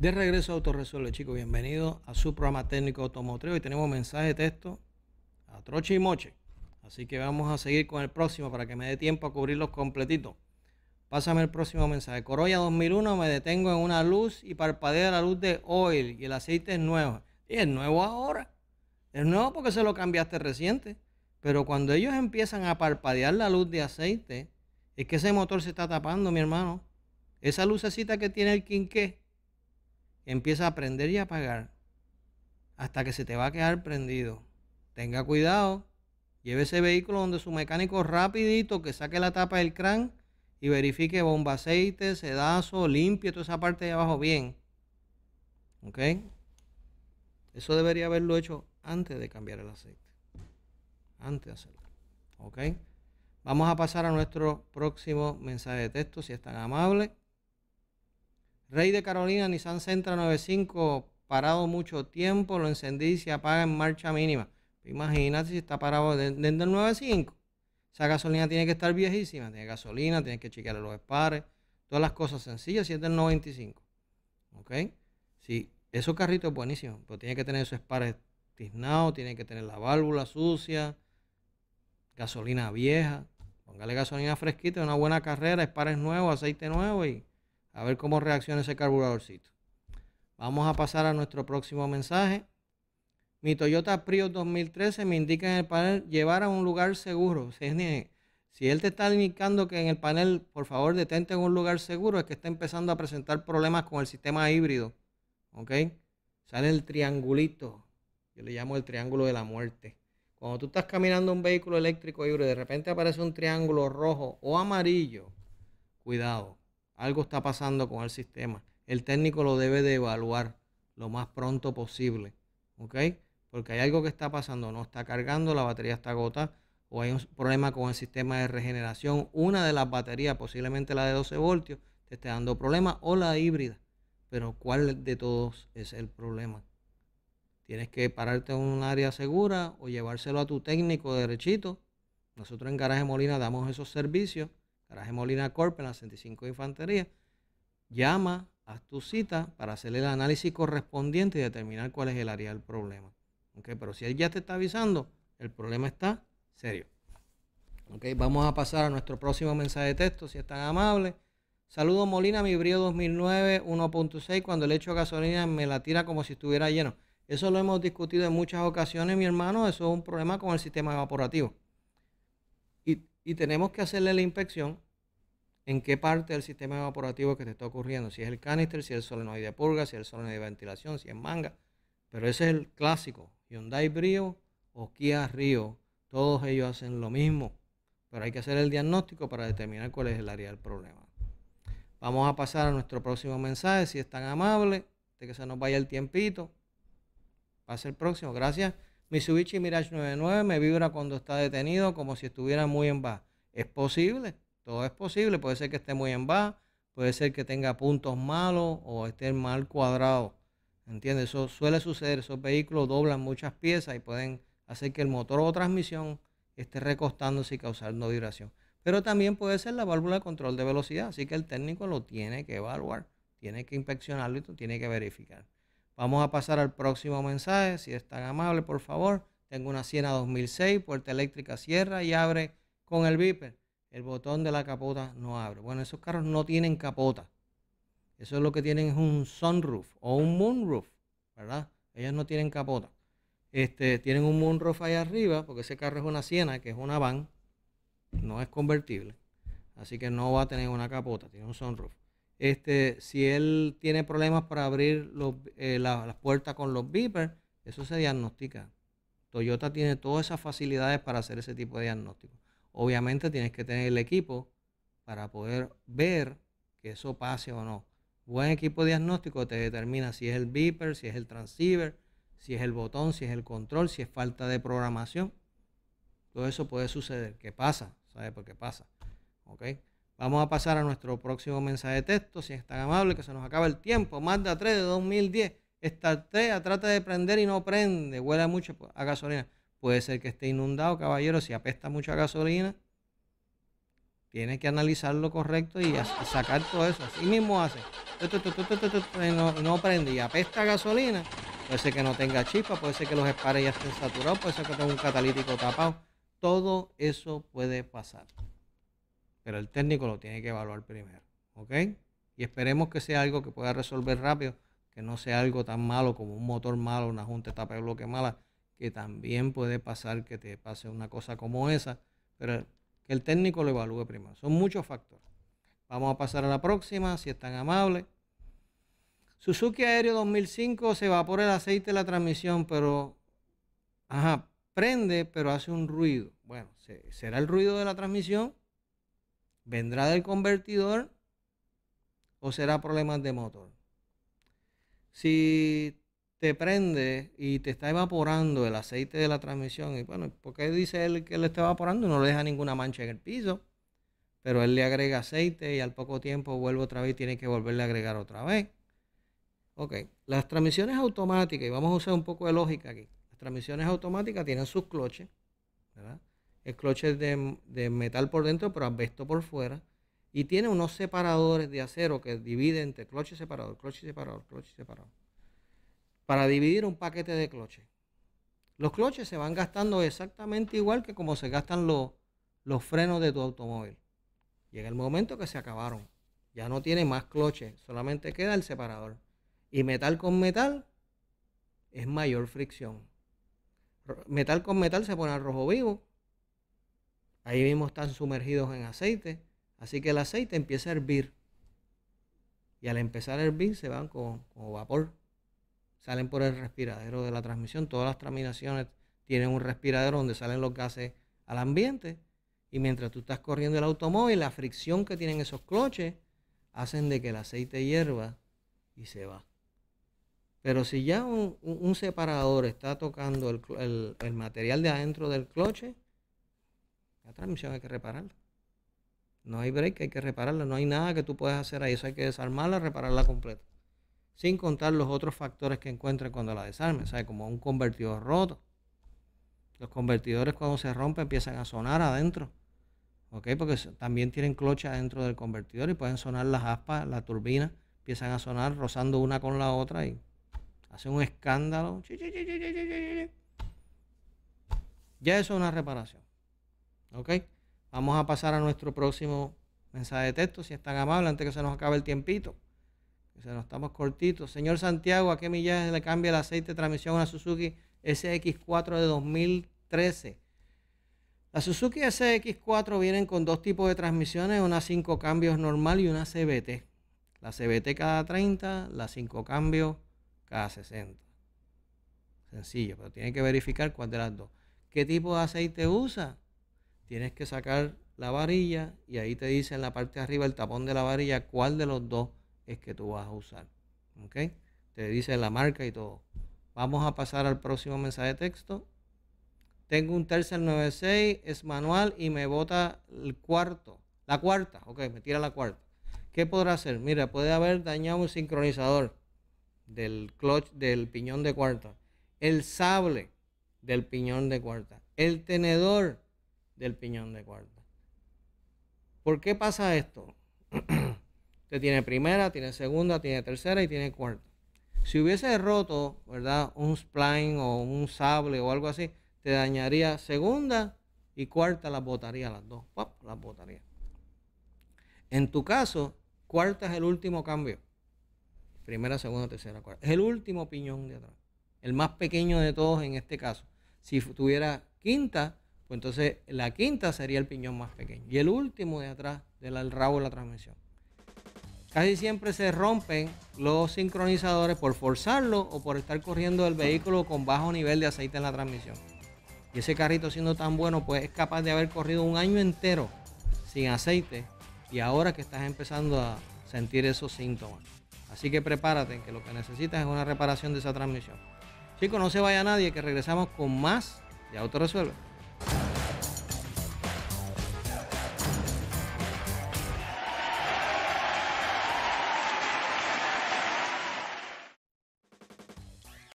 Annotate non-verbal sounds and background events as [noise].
De regreso a Autoresuelve, chicos. Bienvenido a su programa técnico automotriz. Hoy tenemos mensaje de texto a troche y moche. Así que vamos a seguir con el próximo para que me dé tiempo a cubrirlos completitos. Pásame el próximo mensaje. Corolla 2001, me detengo en una luz y parpadea la luz de oil y el aceite es nuevo. Y es nuevo ahora. Es nuevo porque se lo cambiaste reciente. Pero cuando ellos empiezan a parpadear la luz de aceite, es que ese motor se está tapando, mi hermano. Esa lucecita que tiene el quinqué empieza a prender y apagar hasta que se te va a quedar prendido. Tenga cuidado, lleve ese vehículo donde su mecánico rapidito que saque la tapa del crán y verifique bomba aceite, sedazo, limpie toda esa parte de abajo bien. ¿Ok? Eso debería haberlo hecho antes de cambiar el aceite. Antes de hacerlo. ¿Ok? Vamos a pasar a nuestro próximo mensaje de texto, si es tan amable. Rey de Carolina, Nissan Sentra 95, parado mucho tiempo, lo encendí y se apaga en marcha mínima. Imagínate si está parado desde el 95. Esa gasolina tiene que estar viejísima, tiene gasolina, tiene que chequear los espares, todas las cosas sencillas si es del 95. ¿Ok? Sí, esos carritos es buenísimo, pero tiene que tener esos espares tiznados, tiene que tener la válvula sucia, gasolina vieja. Póngale gasolina fresquita, una buena carrera, espares nuevos, aceite nuevo y a ver cómo reacciona ese carburadorcito. Vamos a pasar a nuestro próximo mensaje. Mi Toyota Prius 2013 me indica en el panel llevar a un lugar seguro. [laughs] Si él te está indicando que en el panel, por favor, detente en un lugar seguro, es que está empezando a presentar problemas con el sistema híbrido. ¿Ok? Sale el triangulito. Yo le llamo el triángulo de la muerte. Cuando tú estás caminando un vehículo eléctrico híbrido y de repente aparece un triángulo rojo o amarillo, cuidado algo está pasando con el sistema. El técnico lo debe de evaluar lo más pronto posible. ¿Ok? Porque hay algo que está pasando. No está cargando, la batería está agotada o hay un problema con el sistema de regeneración. Una de las baterías, posiblemente la de 12 voltios, te esté dando problemas o la híbrida. Pero ¿cuál de todos es el problema? Tienes que pararte en un área segura o llevárselo a tu técnico derechito. Nosotros en Garaje Molina damos esos servicios Garaje Molina Corp en la 65 de Infantería. Llama, a tu cita para hacer el análisis correspondiente y determinar cuál es el área del problema. ¿Okay? Pero si él ya te está avisando, el problema está serio. ¿Okay? Vamos a pasar a nuestro próximo mensaje de texto, si es tan amable. Saludos Molina, mi brío 2009 1.6, cuando le echo gasolina me la tira como si estuviera lleno. Eso lo hemos discutido en muchas ocasiones, mi hermano. Eso es un problema con el sistema evaporativo y tenemos que hacerle la inspección en qué parte del sistema evaporativo que te está ocurriendo, si es el canister, si es el solenoide de purga, si es el solenoide de ventilación, si es manga. Pero ese es el clásico, Hyundai Brio o Kia Rio, todos ellos hacen lo mismo, pero hay que hacer el diagnóstico para determinar cuál es el área del problema. Vamos a pasar a nuestro próximo mensaje, si es tan amable, de que se nos vaya el tiempito. Pase el próximo, gracias. Mitsubishi Mirage 99 me vibra cuando está detenido como si estuviera muy en baja. Es posible, todo es posible. Puede ser que esté muy en baja, puede ser que tenga puntos malos o esté mal cuadrado. ¿Entiendes? Eso suele suceder. Esos vehículos doblan muchas piezas y pueden hacer que el motor o transmisión esté recostándose y causando vibración. Pero también puede ser la válvula de control de velocidad. Así que el técnico lo tiene que evaluar, tiene que inspeccionarlo y tiene que verificar. Vamos a pasar al próximo mensaje, si es tan amable, por favor. Tengo una Siena 2006, puerta eléctrica cierra y abre con el viper. El botón de la capota no abre. Bueno, esos carros no tienen capota. Eso es lo que tienen es un sunroof o un moonroof, ¿verdad? Ellos no tienen capota. Este, tienen un moonroof ahí arriba, porque ese carro es una Siena, que es una van, no es convertible. Así que no va a tener una capota, tiene un sunroof. Este, si él tiene problemas para abrir eh, las puertas con los beepers, eso se diagnostica. Toyota tiene todas esas facilidades para hacer ese tipo de diagnóstico. Obviamente tienes que tener el equipo para poder ver que eso pase o no. Buen equipo diagnóstico te determina si es el beeper, si es el transceiver, si es el botón, si es el control, si es falta de programación. Todo eso puede suceder. ¿Qué pasa? ¿Sabe por qué pasa? ¿Ok? Vamos a pasar a nuestro próximo mensaje de texto, si es tan amable, que se nos acaba el tiempo. Mazda 3 de 2010. Esta 3 trata de prender y no prende. Huele mucho a gasolina. Puede ser que esté inundado, caballero, si apesta mucha gasolina. tienes que analizar lo correcto y, sacar todo eso. Así mismo hace. No, no prende y apesta gasolina. Puede ser que no tenga chispa, puede ser que los espares ya estén saturados, puede ser que tenga un catalítico tapado. Todo eso puede pasar. Pero el técnico lo tiene que evaluar primero. ¿Ok? Y esperemos que sea algo que pueda resolver rápido, que no sea algo tan malo como un motor malo, una junta tapa de bloque mala, que también puede pasar que te pase una cosa como esa, pero que el técnico lo evalúe primero. Son muchos factores. Vamos a pasar a la próxima, si es tan amable. Suzuki Aéreo 2005 se evapora el aceite de la transmisión, pero ajá, prende, pero hace un ruido. Bueno, ¿será el ruido de la transmisión? ¿Vendrá del convertidor? ¿O será problemas de motor? Si te prende y te está evaporando el aceite de la transmisión. Y bueno, ¿por qué dice él que le está evaporando? No le deja ninguna mancha en el piso. Pero él le agrega aceite y al poco tiempo vuelve otra vez y tiene que volverle a agregar otra vez. Ok, las transmisiones automáticas, y vamos a usar un poco de lógica aquí. Las transmisiones automáticas tienen sus cloches, ¿verdad? El cloche es de, metal por dentro, pero asbesto por fuera. Y tiene unos separadores de acero que dividen entre cloche separador, cloche separador, cloche separador para dividir un paquete de cloches. Los cloches se van gastando exactamente igual que como se gastan los, los frenos de tu automóvil. Llega el momento que se acabaron. Ya no tiene más cloches, solamente queda el separador. Y metal con metal es mayor fricción. Metal con metal se pone al rojo vivo. Ahí mismo están sumergidos en aceite. Así que el aceite empieza a hervir. Y al empezar a hervir se van con vapor salen por el respiradero de la transmisión. Todas las transmisiones tienen un respiradero donde salen los gases al ambiente. Y mientras tú estás corriendo el automóvil, la fricción que tienen esos cloches hacen de que el aceite hierva y se va. Pero si ya un, separador está tocando el, el, material de adentro del cloche, la transmisión hay que repararla. No hay break, hay que repararla. No hay nada que tú puedas hacer ahí. Eso hay que desarmarla, repararla completa sin contar los otros factores que encuentre cuando la desarme, ¿sabes? Como un convertidor roto. Los convertidores cuando se rompen empiezan a sonar adentro, ¿ok? Porque también tienen clocha dentro del convertidor y pueden sonar las aspas, la turbina, empiezan a sonar rozando una con la otra y hace un escándalo. Ya eso es una reparación, ¿ok? Vamos a pasar a nuestro próximo mensaje de texto, si es tan amable, antes que se nos acabe el tiempito se nos estamos cortitos. Señor Santiago, ¿a qué millaje le cambia el aceite de transmisión a una Suzuki SX4 de 2013? La Suzuki SX4 vienen con dos tipos de transmisiones, una 5 cambios normal y una CBT. La CBT cada 30, la 5 cambios cada 60. Sencillo, pero tiene que verificar cuál de las dos. ¿Qué tipo de aceite usa? Tienes que sacar la varilla y ahí te dice en la parte de arriba el tapón de la varilla cuál de los dos es que tú vas a usar. ¿Ok? Te dice la marca y todo. Vamos a pasar al próximo mensaje de texto. Tengo un Tercer 96, es manual y me bota el cuarto. La cuarta, ok, me tira la cuarta. ¿Qué podrá hacer? Mira, puede haber dañado un sincronizador del clutch del piñón de cuarta, el sable del piñón de cuarta, el tenedor del piñón de cuarta. ¿Por qué pasa esto? [clears throat] Usted tiene primera, tiene segunda, tiene tercera y tiene cuarta. Si hubiese roto, ¿verdad? Un spline o un sable o algo así, te dañaría segunda y cuarta, las botaría las dos. Las botaría. En tu caso, cuarta es el último cambio. Primera, segunda, tercera, cuarta. Es el último piñón de atrás. El más pequeño de todos en este caso. Si tuviera quinta, pues entonces la quinta sería el piñón más pequeño. Y el último de atrás del rabo de la transmisión. Casi siempre se rompen los sincronizadores por forzarlo o por estar corriendo el vehículo con bajo nivel de aceite en la transmisión. Y ese carrito siendo tan bueno, pues es capaz de haber corrido un año entero sin aceite y ahora que estás empezando a sentir esos síntomas. Así que prepárate, que lo que necesitas es una reparación de esa transmisión. Chicos, no se vaya nadie, que regresamos con más de Auto Resuelve.